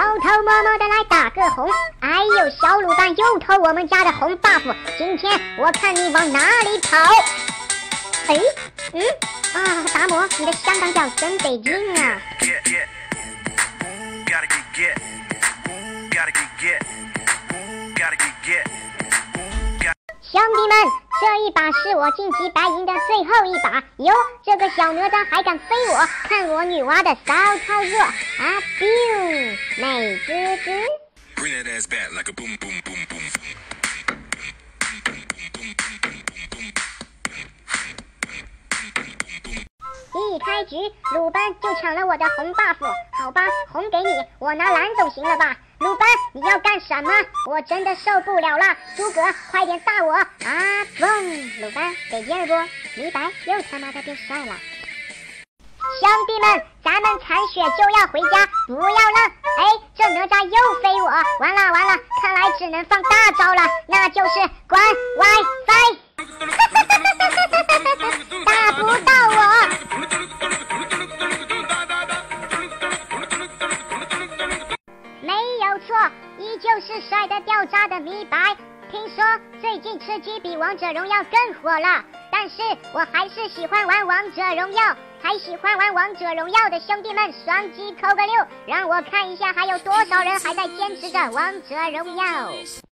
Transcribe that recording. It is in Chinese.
偷偷摸摸的来打个红。哎呦，小鲁班又偷我们家的红 buff，今天我看你往哪里跑！哎，嗯，啊，达摩，你的香港脚真得劲啊！兄弟们，这一把是我晋级白银的最后一把哟！这个小哪吒还敢飞我？看我女娲的骚操作啊！biu，美滋滋。一开局，鲁班就抢了我的红 buff，好吧，红给你，我拿蓝总行了吧？鲁班，什么？我真的受不了了！诸葛，快点大我！啊嘣！鲁班给第二波，李白又他妈的变帅了。兄弟们，咱们残血就要回家，不要浪！哎，这哪吒又飞我，完了完了，看来只能放大招了，那就是关 WiFi。有错依旧是帅的掉渣的米白，听说最近吃鸡比王者荣耀更火了，但是我还是喜欢玩王者荣耀，还喜欢玩王者荣耀的兄弟们双击扣个六，让我看一下还有多少人还在坚持着王者荣耀。